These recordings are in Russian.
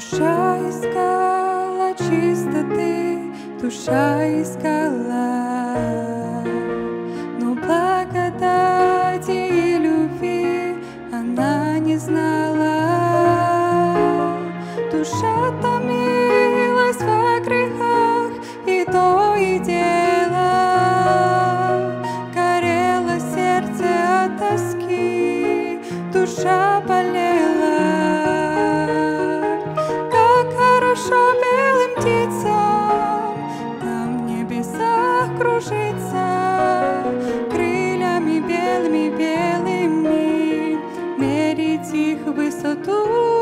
Душа искала чистоты, душа искала, но благодати и любви она не знала. Душа томилась во грехах, и то и дело горело сердце от тоски, душа болела. Небесах кружиться, крыльями белыми белыми мерить их высоту.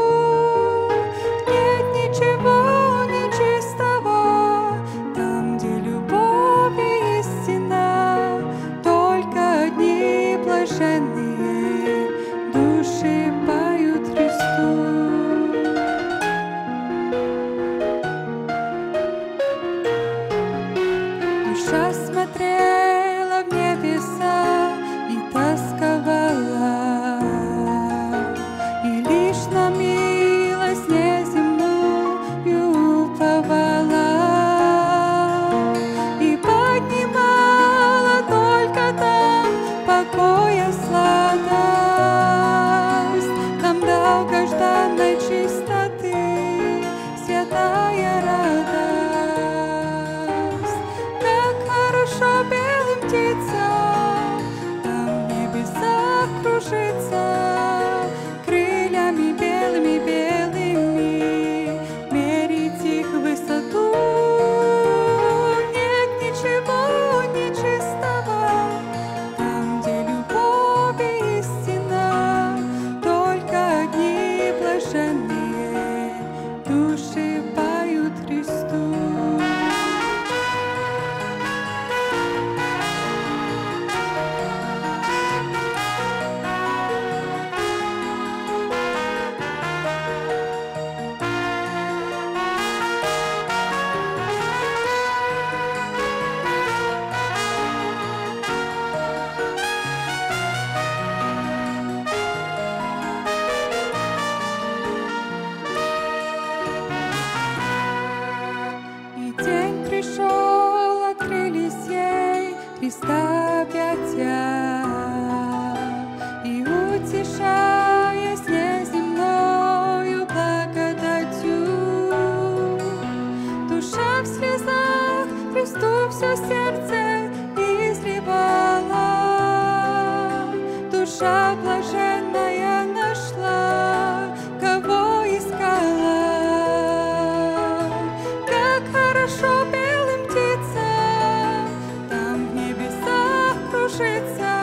Душа хорошо белым птицам там в небесах кружиться, крыльями белыми белыми мерить их высоту. Нет ничего нечистого там, где любовь и только одни Объятия, И утешаясь streets of